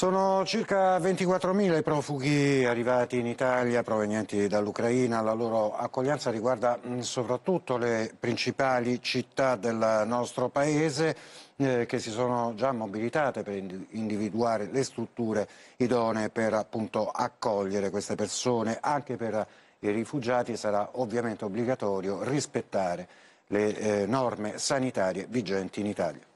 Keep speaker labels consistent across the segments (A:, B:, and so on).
A: Sono circa 24.000 i profughi arrivati in Italia provenienti dall'Ucraina. La loro accoglienza riguarda soprattutto le principali città del nostro Paese eh, che si sono già mobilitate per individuare le strutture idonee per appunto, accogliere queste persone. Anche per i rifugiati sarà ovviamente obbligatorio rispettare le eh, norme sanitarie vigenti in Italia.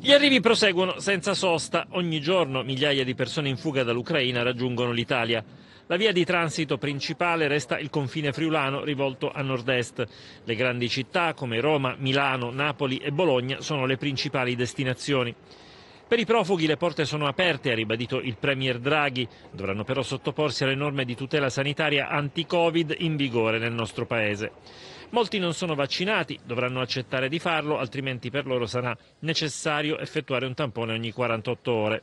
B: Gli arrivi proseguono senza sosta. Ogni giorno migliaia di persone in fuga dall'Ucraina raggiungono l'Italia. La via di transito principale resta il confine friulano rivolto a nord-est. Le grandi città come Roma, Milano, Napoli e Bologna sono le principali destinazioni. Per i profughi le porte sono aperte, ha ribadito il Premier Draghi. Dovranno però sottoporsi alle norme di tutela sanitaria anti-Covid in vigore nel nostro Paese. Molti non sono vaccinati, dovranno accettare di farlo, altrimenti per loro sarà necessario effettuare un tampone ogni 48 ore.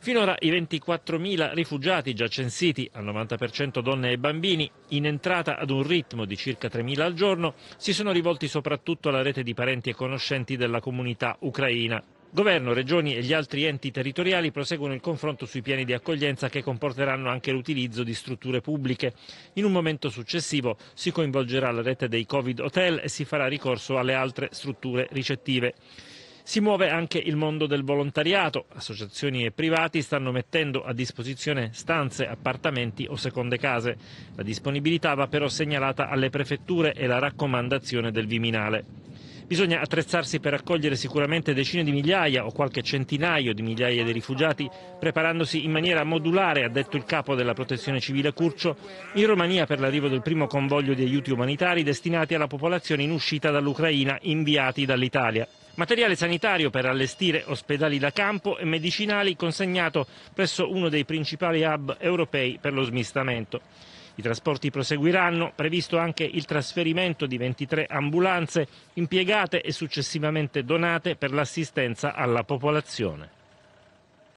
B: Finora i 24.000 rifugiati già censiti, al 90% donne e bambini, in entrata ad un ritmo di circa 3.000 al giorno, si sono rivolti soprattutto alla rete di parenti e conoscenti della comunità ucraina. Governo, regioni e gli altri enti territoriali proseguono il confronto sui piani di accoglienza che comporteranno anche l'utilizzo di strutture pubbliche. In un momento successivo si coinvolgerà la rete dei Covid Hotel e si farà ricorso alle altre strutture ricettive. Si muove anche il mondo del volontariato. Associazioni e privati stanno mettendo a disposizione stanze, appartamenti o seconde case. La disponibilità va però segnalata alle prefetture e la raccomandazione del Viminale. Bisogna attrezzarsi per accogliere sicuramente decine di migliaia o qualche centinaio di migliaia di rifugiati, preparandosi in maniera modulare, ha detto il capo della protezione civile Curcio, in Romania per l'arrivo del primo convoglio di aiuti umanitari destinati alla popolazione in uscita dall'Ucraina, inviati dall'Italia. Materiale sanitario per allestire ospedali da campo e medicinali consegnato presso uno dei principali hub europei per lo smistamento. I trasporti proseguiranno, previsto anche il trasferimento di 23 ambulanze impiegate e successivamente donate per l'assistenza alla popolazione.